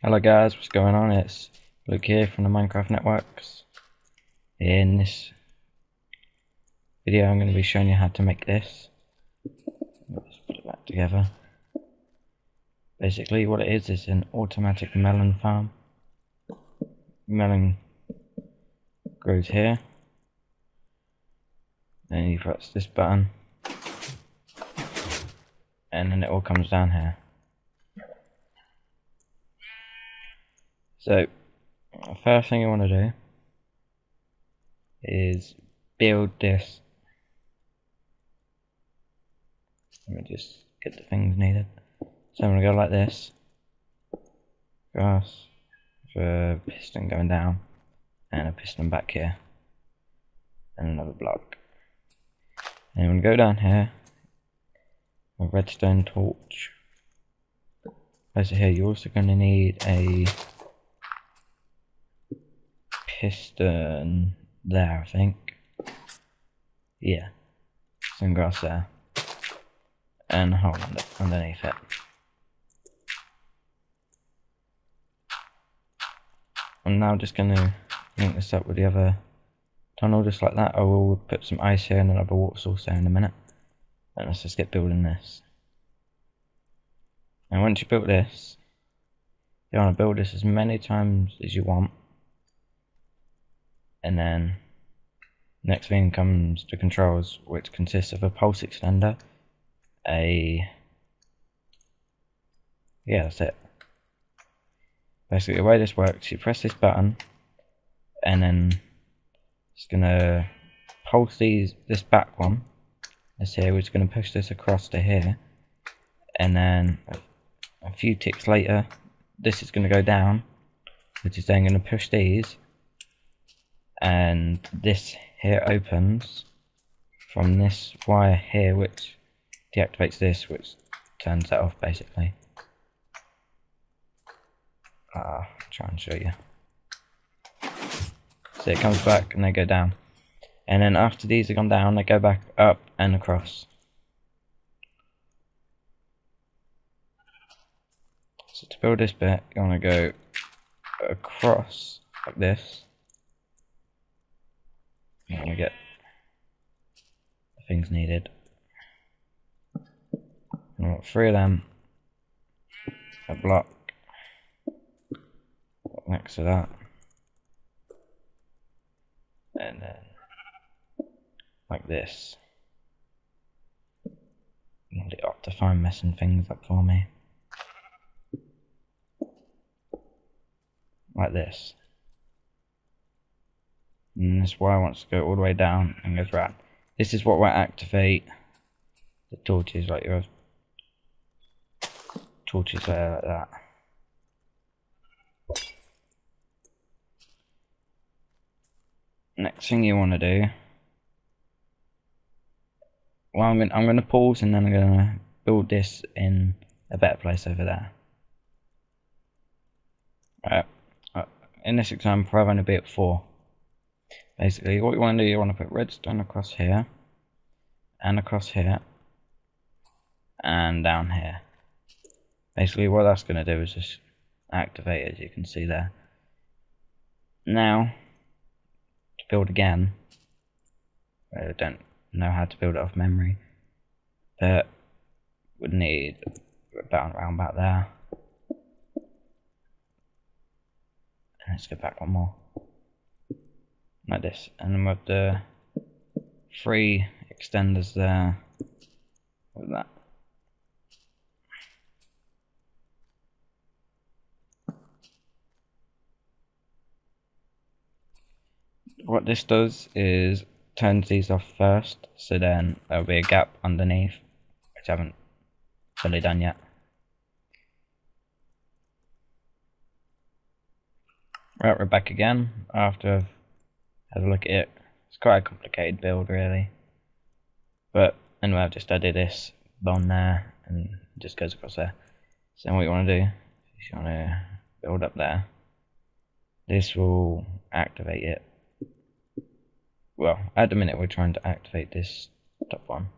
Hello guys, what's going on? It's Luke here from the Minecraft Networks. In this video I'm going to be showing you how to make this. Let's put it back together. Basically what it is is an automatic melon farm. Melon grows here. Then you press this button. And then it all comes down here. So, first thing you want to do is build this. Let me just get the things needed. So I'm going to go like this. Grass, a piston going down, and a piston back here, and another block. And I'm going to go down here, a redstone torch. Over here, you're also going to need a piston there, I think. Yeah, some grass there, and hole under, underneath it. I'm now just going to link this up with the other tunnel just like that. I will put some ice here and another water source there in a minute. And let's just get building this. And once you built this, you want to build this as many times as you want and then next thing comes to controls which consists of a pulse extender a yeah that's it. Basically the way this works you press this button and then it's gonna pulse these this back one this here, we're just gonna push this across to here. And then a, a few ticks later this is gonna go down which is then gonna push these and this here opens from this wire here which deactivates this which turns that off basically. Uh, try and show you. So it comes back and they go down. And then after these have gone down they go back up and across. So to build this bit you want to go across like this I'm gonna get the things needed. I want three of them. A block next to that. And then like this. Want the Optifine messing things up for me. Like this. And this wire wants to go all the way down and goes right. This is what will activate the torches like your torches there like that. Next thing you want to do well I'm gonna I'm gonna pause and then I'm gonna build this in a better place over there. Alright. Uh, in this example I've only built four basically what you want to do you want to put redstone across here and across here and down here. Basically what that's going to do is just activate as you can see there. Now to build again I don't know how to build it off memory but would need about around about there. Let's go back one more like this and then with the three extenders there like that. What this does is turns these off first so then there'll be a gap underneath which I haven't fully done yet. Right we're back again after have a look at it. It's quite a complicated build really. But anyway I've just added this bone there and it just goes across there. So what you want to do is you want to build up there. This will activate it. Well, at the minute we're trying to activate this top one.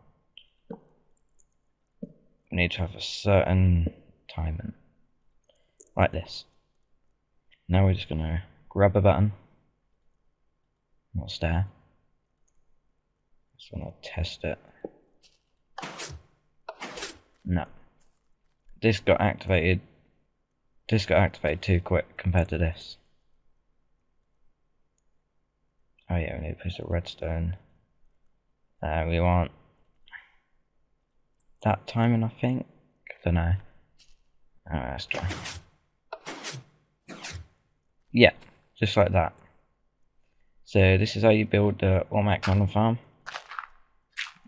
We need to have a certain timing. Like this. Now we're just gonna grab a button. Not there? Just wanna test it. No. This got activated. This got activated too quick compared to this. Oh yeah, we need a piece of redstone. Uh, we want that timing, I think. I don't know. Alright, let's try. Yeah, just like that. So this is how you build the Ormac Melon Farm.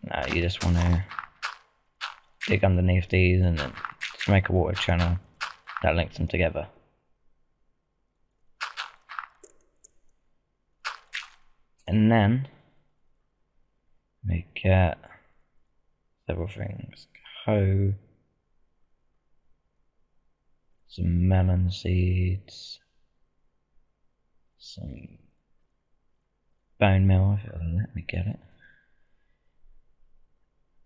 Now you just want to dig underneath these and then just make a water channel that links them together. And then we get uh, several things. Hoe, some melon seeds, some bone meal if it'll let me get it.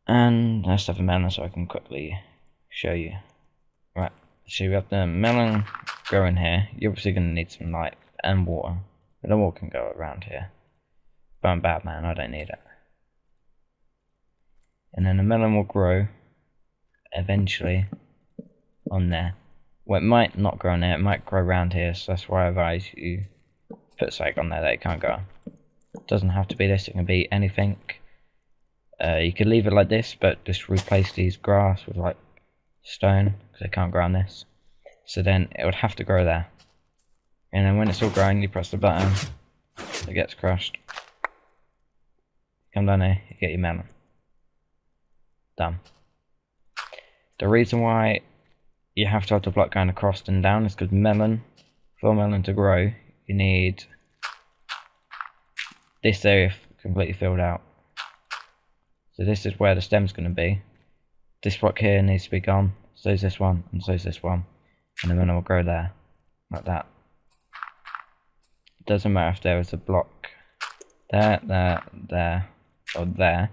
And let's have a melon so I can quickly show you. Right, so we have the melon growing here. You're obviously going to need some light and water. But the water can go around here. But I'm bad man, I don't need it. And then the melon will grow eventually on there. Well, it might not grow on there, it might grow around here, so that's why I advise you put something on there that it can't go. It doesn't have to be this, it can be anything. Uh, you could leave it like this, but just replace these grass with like stone, because they can't grow on this. So then it would have to grow there. And then when it's all growing, you press the button, it gets crushed. Come down here, you get your melon. Done. The reason why you have to have the block going across and down is because melon, for melon to grow, you need this area completely filled out. So this is where the stem's going to be. This block here needs to be gone, so is this one, and so is this one. And then melon will grow there, like that. It doesn't matter if there is a block there, there, there, or there.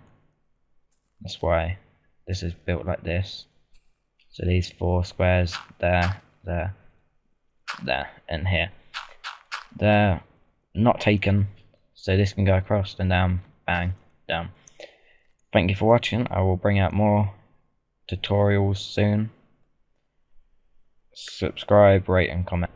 That's why this is built like this. So these four squares there, there, there, and here. They're not taken, so this can go across and down, bang, down. Thank you for watching. I will bring out more tutorials soon. Subscribe, rate, and comment.